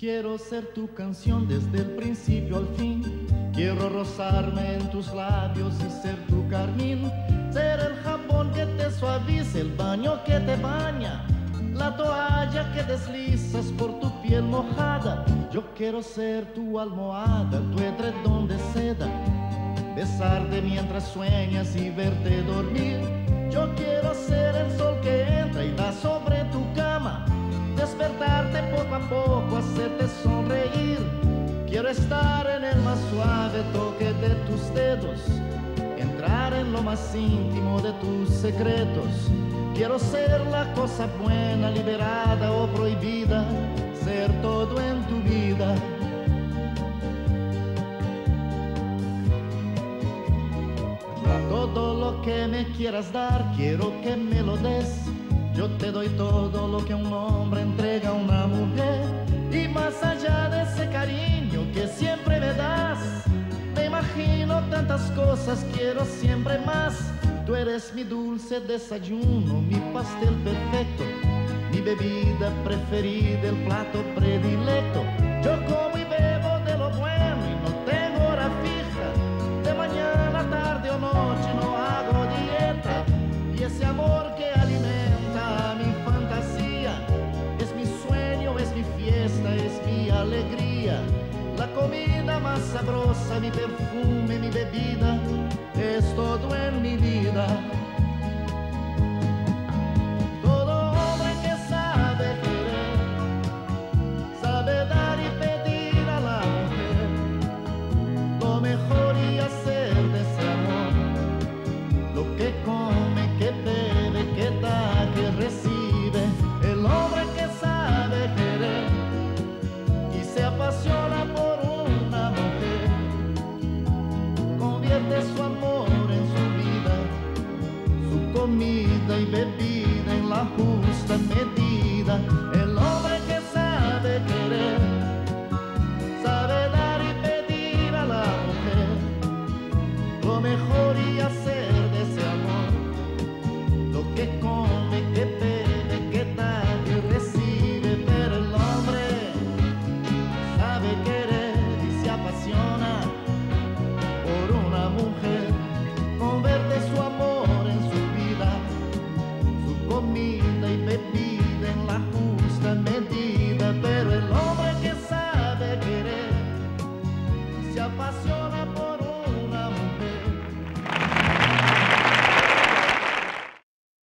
Quiero ser tu canción desde el principio al fin. Quiero rozarme en tus labios y ser tu carmín. Ser el jabón que te suavice, el baño que te baña. La toalla que deslizas por tu piel mojada. Yo quiero ser tu almohada, tu edredón de seda. Besarte mientras sueñas y verte dormir. Entrar en lo más íntimo de tus secretos. Quiero ser la cosa buena, liberada o prohibida, ser todo en tu vida. Todo lo que me quieras dar, quiero que me lo des yo te doy todo lo que un hombre entrega tantas cosas, quiero siempre más. Tú eres mi dulce desayuno, mi pastel perfecto, mi bebida preferida, el plato predilecto. Sabrosa, mi perfume, mi bebida, es todo en mi vida. Y bebida en la justa medida. El hombre que sabe querer, sabe dar y pedir a la mujer lo mejor y hacer love.